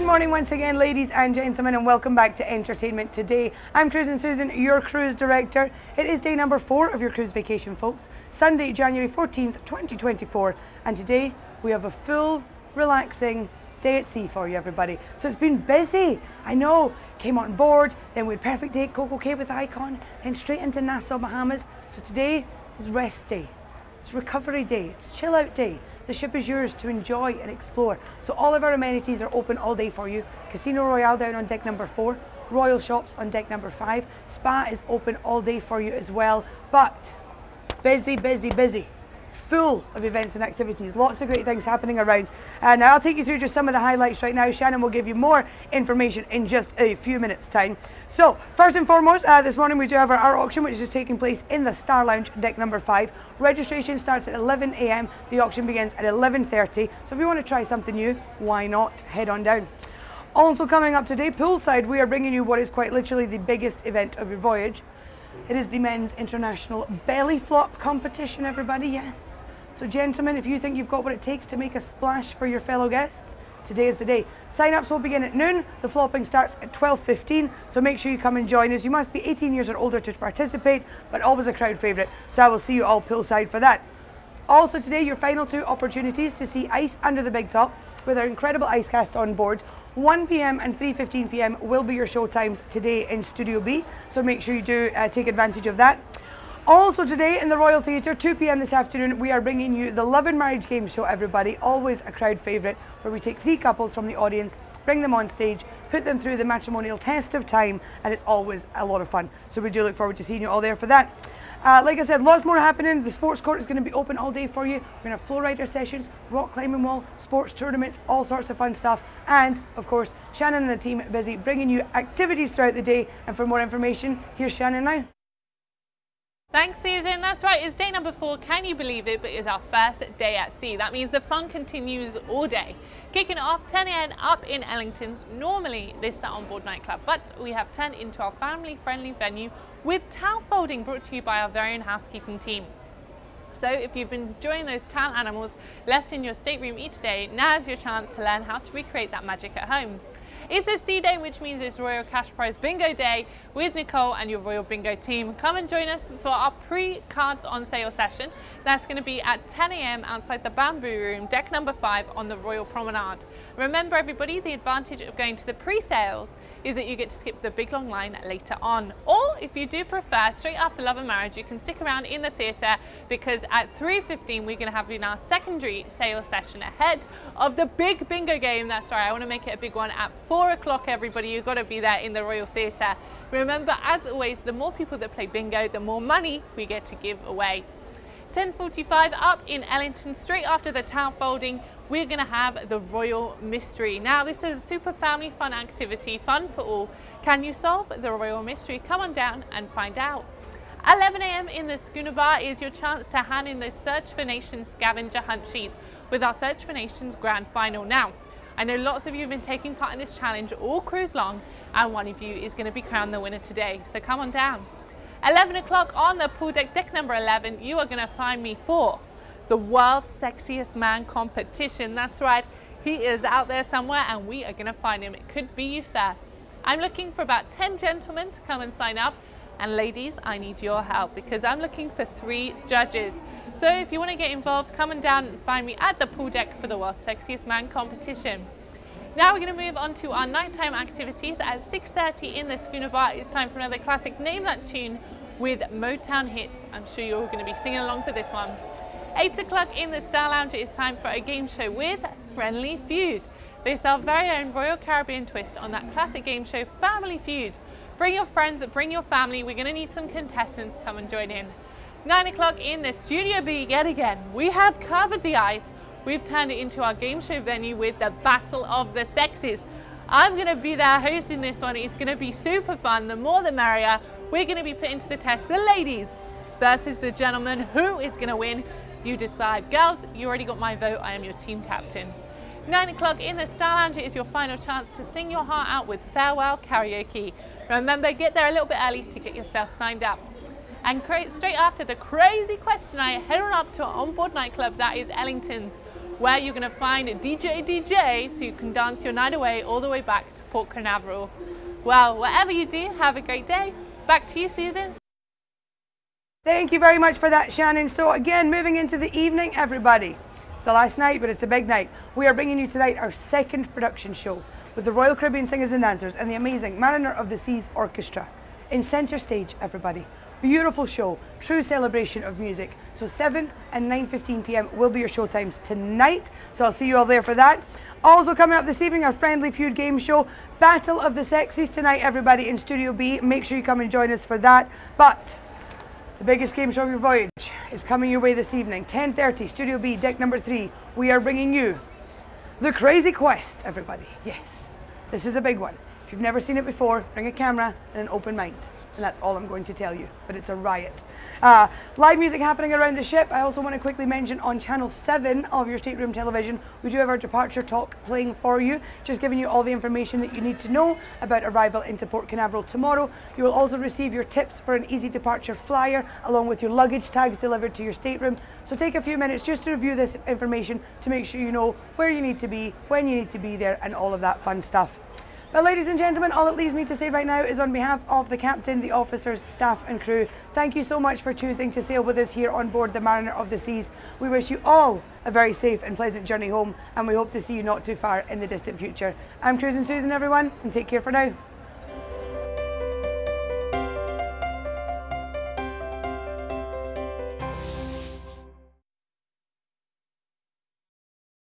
Good morning once again, ladies and gentlemen, and welcome back to Entertainment Today. I'm Cruising Susan, your cruise director. It is day number four of your cruise vacation, folks. Sunday, January 14th, 2024. And today we have a full, relaxing day at sea for you, everybody. So it's been busy. I know. Came on board, then we had perfect day Coco Cay with Icon, then straight into Nassau, Bahamas. So today is rest day. It's recovery day. It's chill out day. The ship is yours to enjoy and explore. So all of our amenities are open all day for you. Casino Royale down on deck number four. Royal Shops on deck number five. Spa is open all day for you as well. But busy, busy, busy full of events and activities. Lots of great things happening around. And I'll take you through just some of the highlights right now. Shannon will give you more information in just a few minutes' time. So, first and foremost, uh, this morning we do have our, our auction, which is taking place in the Star Lounge, deck number five. Registration starts at 11 a.m. The auction begins at 11.30. So if you want to try something new, why not head on down. Also coming up today, poolside, we are bringing you what is quite literally the biggest event of your voyage. It is the Men's International Belly Flop Competition, everybody, yes. So gentlemen, if you think you've got what it takes to make a splash for your fellow guests, today is the day. Sign-ups will begin at noon. The flopping starts at 12.15, so make sure you come and join us. You must be 18 years or older to participate, but always a crowd favourite, so I will see you all poolside for that. Also today, your final two opportunities to see Ice Under the Big Top with our incredible ice cast on board. 1pm and 3.15pm will be your show times today in Studio B, so make sure you do uh, take advantage of that. Also today in the Royal Theatre, 2 p.m. this afternoon, we are bringing you the Love and Marriage Game Show, everybody. Always a crowd favourite, where we take three couples from the audience, bring them on stage, put them through the matrimonial test of time, and it's always a lot of fun. So we do look forward to seeing you all there for that. Uh, like I said, lots more happening. The sports court is going to be open all day for you. We're going to have FlowRider sessions, rock climbing wall, sports tournaments, all sorts of fun stuff. And, of course, Shannon and the team busy bringing you activities throughout the day. And for more information, here's Shannon now. Thanks, Susan. That's right, it's day number four. Can you believe it? But it's our first day at sea. That means the fun continues all day. Kicking off 10 a.m. up in Ellington's. Normally, this is on board nightclub, but we have turned into our family-friendly venue with towel folding brought to you by our very own housekeeping team. So if you've been enjoying those towel animals left in your stateroom each day, now's your chance to learn how to recreate that magic at home. It's a sea day, which means it's Royal Cash Prize Bingo Day with Nicole and your Royal Bingo team. Come and join us for our pre-cards on sale session. That's going to be at 10 a.m. outside the Bamboo Room, deck number five on the Royal Promenade. Remember everybody, the advantage of going to the pre-sales is that you get to skip the big long line later on. Or if you do prefer, straight after Love and Marriage, you can stick around in the theatre because at 3.15 we're going to have in our secondary sales session ahead of the big bingo game. That's right, I want to make it a big one at 4 o'clock everybody. You've got to be there in the Royal Theatre. Remember, as always, the more people that play bingo, the more money we get to give away. 10.45 up in Ellington, straight after the town folding, we're going to have the Royal Mystery. Now, this is a super family fun activity, fun for all. Can you solve the Royal Mystery? Come on down and find out. 11 a.m. in the Schooner Bar is your chance to hand in the Search for Nations scavenger hunt sheets with our Search for Nations grand final. Now, I know lots of you have been taking part in this challenge all cruise long and one of you is going to be crowned the winner today. So come on down. 11 o'clock on the pool deck, deck number 11, you are going to find me for the world's sexiest man competition. That's right, he is out there somewhere and we are going to find him. It could be you, sir. I'm looking for about 10 gentlemen to come and sign up. And ladies, I need your help because I'm looking for three judges. So if you want to get involved, come and down and find me at the pool deck for the World's Sexiest Man competition. Now we're going to move on to our nighttime activities. At 6.30 in the Schooner Bar, it's time for another classic Name That Tune with Motown hits. I'm sure you're all going to be singing along for this one. 8 o'clock in the Star Lounge, it's time for a game show with Friendly Feud. This is our very own Royal Caribbean twist on that classic game show, Family Feud. Bring your friends, bring your family. We're going to need some contestants. Come and join in. 9 o'clock in the Studio B yet again. We have covered the ice we've turned it into our game show venue with the Battle of the Sexes. I'm going to be there hosting this one. It's going to be super fun. The more the merrier. We're going to be putting to the test the ladies versus the gentlemen. Who is going to win? You decide. Girls, you already got my vote. I am your team captain. 9 o'clock in the Star Lounge is your final chance to sing your heart out with Farewell Karaoke. Remember, get there a little bit early to get yourself signed up. And straight after the crazy question, I head on up to our onboard nightclub that is Ellington's where you're going to find a DJ DJ so you can dance your night away all the way back to Port Canaveral. Well, whatever you do, have a great day. Back to you, Susan. Thank you very much for that, Shannon. So again, moving into the evening, everybody. It's the last night, but it's a big night. We are bringing you tonight our second production show with the Royal Caribbean Singers and Dancers and the amazing Mariner of the Seas Orchestra. In centre stage, everybody. Beautiful show, true celebration of music. So 7 and 9.15 p.m. will be your show times tonight. So I'll see you all there for that. Also coming up this evening, our Friendly Feud game show, Battle of the Sexes tonight, everybody in Studio B. Make sure you come and join us for that. But the biggest game show of your voyage is coming your way this evening. 10.30, Studio B, deck number three. We are bringing you the Crazy Quest, everybody. Yes, this is a big one. If you've never seen it before, bring a camera and an open mind and that's all I'm going to tell you. But it's a riot. Uh, live music happening around the ship. I also want to quickly mention on channel 7 of your stateroom television, we do have our departure talk playing for you, just giving you all the information that you need to know about arrival into Port Canaveral tomorrow. You will also receive your tips for an easy departure flyer along with your luggage tags delivered to your stateroom. So take a few minutes just to review this information to make sure you know where you need to be, when you need to be there, and all of that fun stuff. Well, ladies and gentlemen, all it leaves me to say right now is on behalf of the captain, the officers, staff and crew, thank you so much for choosing to sail with us here on board the Mariner of the Seas. We wish you all a very safe and pleasant journey home and we hope to see you not too far in the distant future. I'm Cruising Susan, everyone, and take care for now.